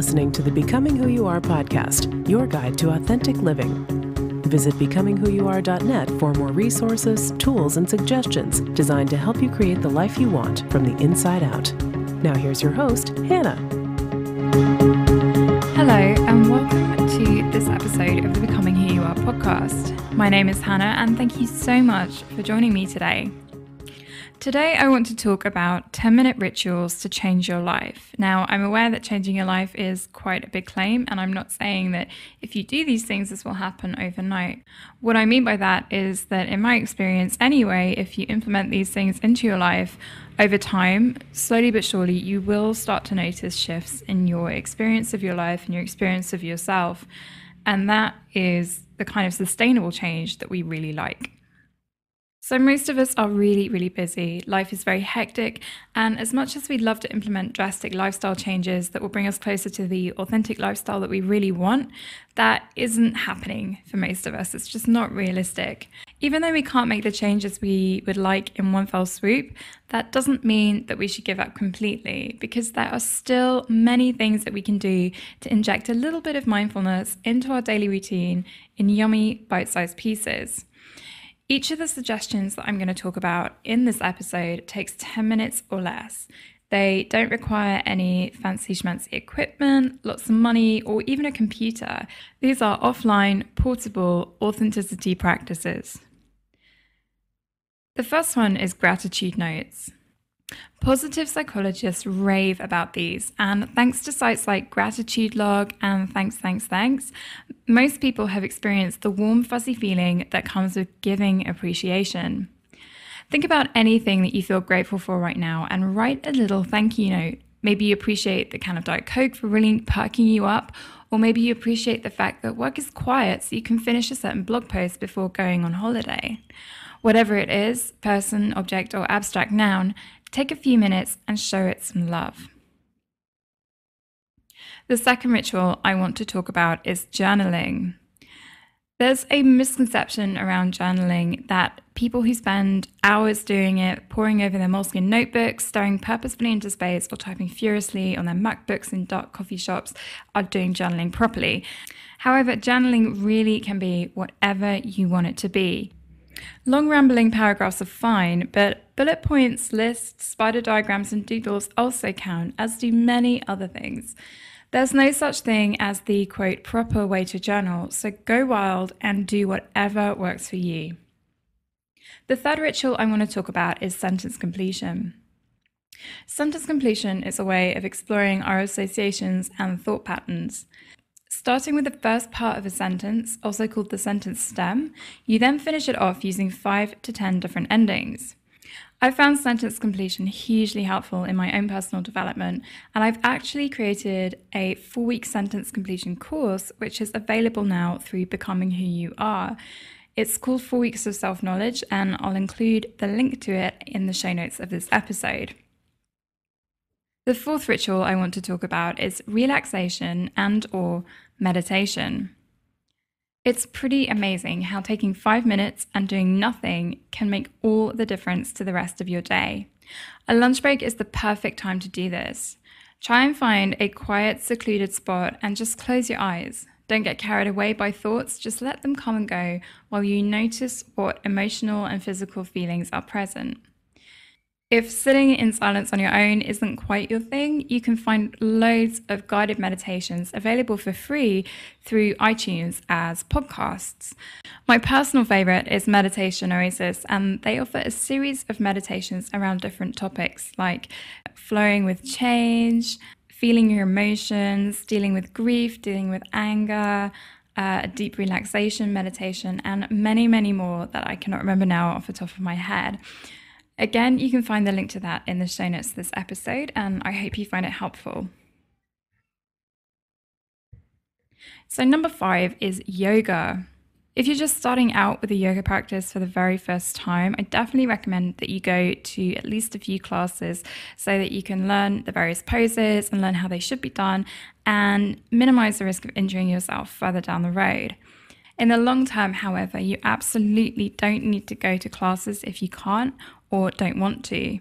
listening to the Becoming Who You Are podcast, your guide to authentic living. Visit becomingwhoyouare.net for more resources, tools, and suggestions designed to help you create the life you want from the inside out. Now, here's your host, Hannah. Hello, and welcome to this episode of the Becoming Who You Are podcast. My name is Hannah, and thank you so much for joining me today. Today, I want to talk about 10 minute rituals to change your life. Now, I'm aware that changing your life is quite a big claim, and I'm not saying that if you do these things, this will happen overnight. What I mean by that is that, in my experience anyway, if you implement these things into your life over time, slowly but surely, you will start to notice shifts in your experience of your life and your experience of yourself. And that is the kind of sustainable change that we really like. So, most of us are really, really busy. Life is very hectic. And as much as we'd love to implement drastic lifestyle changes that will bring us closer to the authentic lifestyle that we really want, that isn't happening for most of us. It's just not realistic. Even though we can't make the changes we would like in one fell swoop, that doesn't mean that we should give up completely because there are still many things that we can do to inject a little bit of mindfulness into our daily routine in yummy, bite sized pieces. Each of the suggestions that I'm going to talk about in this episode takes 10 minutes or less. They don't require any fancy schmancy equipment, lots of money, or even a computer. These are offline, portable authenticity practices. The first one is gratitude notes. Positive psychologists rave about these, and thanks to sites like Gratitude Log and Thanks, Thanks, Thanks, most people have experienced the warm, fuzzy feeling that comes with giving appreciation. Think about anything that you feel grateful for right now and write a little thank you note. Maybe you appreciate the can of Diet Coke for really perking you up, or maybe you appreciate the fact that work is quiet so you can finish a certain blog post before going on holiday. Whatever it is person, object, or abstract noun take a few minutes and show it some love. The second ritual I want to talk about is journaling. There's a misconception around journaling that people who spend hours doing it, poring over their Moleskine notebooks, staring purposefully into space, or typing furiously on their MacBooks in dark coffee shops are doing journaling properly. However, journaling really can be whatever you want it to be. Long rambling paragraphs are fine, but bullet points, lists, spider diagrams, and doodles also count, as do many other things. There's no such thing as the quote proper way to journal, so go wild and do whatever works for you. The third ritual I want to talk about is sentence completion. Sentence completion is a way of exploring our associations and thought patterns. Starting with the first part of a sentence, also called the sentence stem, you then finish it off using five to 10 different endings. I found sentence completion hugely helpful in my own personal development, and I've actually created a four week sentence completion course, which is available now through Becoming Who You Are. It's called Four Weeks of Self Knowledge, and I'll include the link to it in the show notes of this episode. The fourth ritual I want to talk about is relaxation and or meditation. It's pretty amazing how taking 5 minutes and doing nothing can make all the difference to the rest of your day. A lunch break is the perfect time to do this. Try and find a quiet, secluded spot and just close your eyes. Don't get carried away by thoughts, just let them come and go while you notice what emotional and physical feelings are present. If sitting in silence on your own isn't quite your thing, you can find loads of guided meditations available for free through iTunes as podcasts. My personal favorite is Meditation Oasis, and they offer a series of meditations around different topics like flowing with change, feeling your emotions, dealing with grief, dealing with anger. Uh, a deep relaxation meditation, and many, many more that I cannot remember now off the top of my head. Again, you can find the link to that in the show notes of this episode, and I hope you find it helpful. So, number five is yoga. If you're just starting out with a yoga practice for the very first time, I definitely recommend that you go to at least a few classes so that you can learn the various poses and learn how they should be done and minimize the risk of injuring yourself further down the road. In the long term, however, you absolutely don't need to go to classes if you can't or don't want to.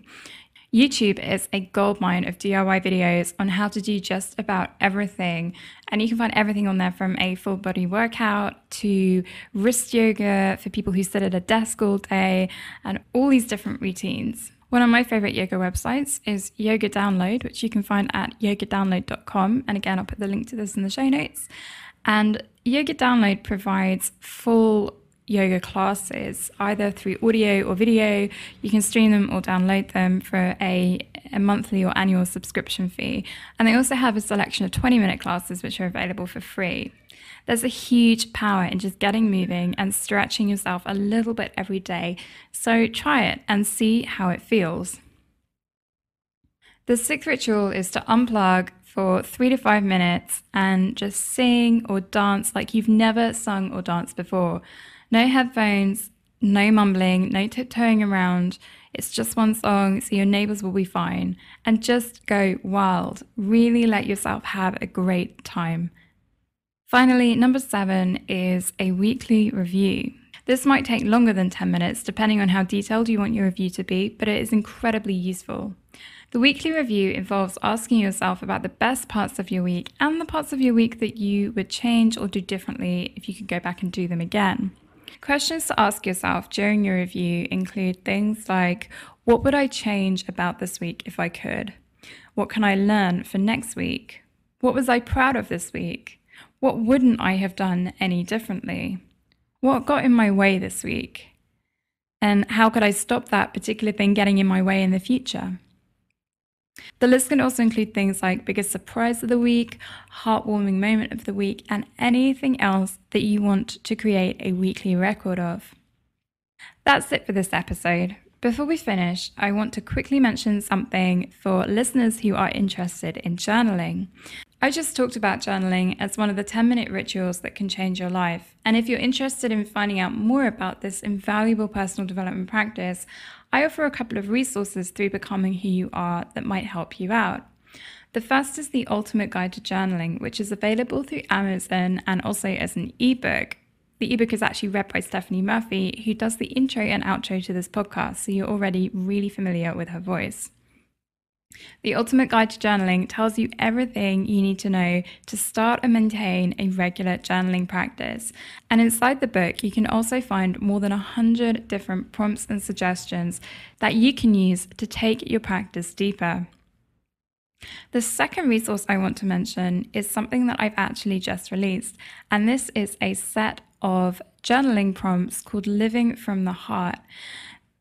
YouTube is a goldmine of DIY videos on how to do just about everything. And you can find everything on there from a full body workout to wrist yoga for people who sit at a desk all day and all these different routines. One of my favorite yoga websites is Yoga Download, which you can find at yogadownload.com. And again, I'll put the link to this in the show notes. And Yoga Download provides full yoga classes either through audio or video. You can stream them or download them for a, a monthly or annual subscription fee. And they also have a selection of 20 minute classes which are available for free. There's a huge power in just getting moving and stretching yourself a little bit every day. So try it and see how it feels. The sixth ritual is to unplug for three to five minutes and just sing or dance like you've never sung or danced before. No headphones, no mumbling, no tiptoeing around. It's just one song, so your neighbors will be fine. And just go wild. Really let yourself have a great time. Finally, number seven is a weekly review. This might take longer than 10 minutes, depending on how detailed you want your review to be, but it is incredibly useful. The weekly review involves asking yourself about the best parts of your week and the parts of your week that you would change or do differently if you could go back and do them again. Questions to ask yourself during your review include things like What would I change about this week if I could? What can I learn for next week? What was I proud of this week? What wouldn't I have done any differently? What got in my way this week? And how could I stop that particular thing getting in my way in the future? The list can also include things like biggest surprise of the week, heartwarming moment of the week, and anything else that you want to create a weekly record of. That's it for this episode. Before we finish, I want to quickly mention something for listeners who are interested in journaling. I just talked about journaling as one of the 10 minute rituals that can change your life. And if you're interested in finding out more about this invaluable personal development practice, I offer a couple of resources through Becoming Who You Are that might help you out. The first is the Ultimate Guide to Journaling, which is available through Amazon and also as an ebook. The ebook is actually read by Stephanie Murphy, who does the intro and outro to this podcast, so you're already really familiar with her voice. The Ultimate Guide to Journaling tells you everything you need to know to start and maintain a regular journaling practice. And inside the book, you can also find more than 100 different prompts and suggestions that you can use to take your practice deeper. The second resource I want to mention is something that I've actually just released, and this is a set of journaling prompts called Living from the Heart.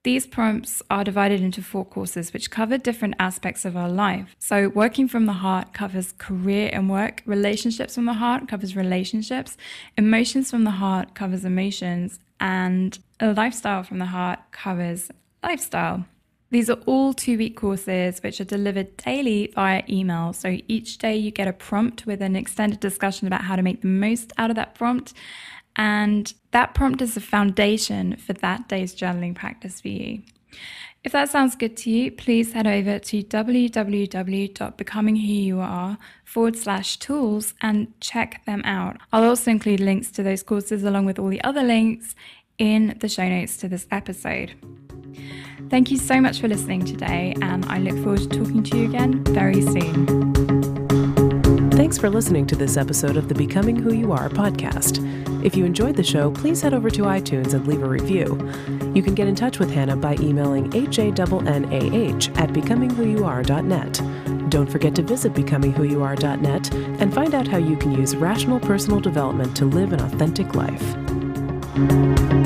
These prompts are divided into four courses, which cover different aspects of our life. So, working from the heart covers career and work, relationships from the heart covers relationships, emotions from the heart covers emotions, and a lifestyle from the heart covers lifestyle. These are all two week courses which are delivered daily via email. So each day you get a prompt with an extended discussion about how to make the most out of that prompt. And that prompt is the foundation for that day's journaling practice for you. If that sounds good to you, please head over to www.becomingwhoyouare forward slash tools and check them out. I'll also include links to those courses along with all the other links in the show notes to this episode. Thank you so much for listening today, and I look forward to talking to you again very soon. Thanks for listening to this episode of the Becoming Who You Are podcast. If you enjoyed the show, please head over to iTunes and leave a review. You can get in touch with Hannah by emailing hannah at becomingwhoyouare.net. Don't forget to visit becomingwhoyouare.net and find out how you can use rational personal development to live an authentic life.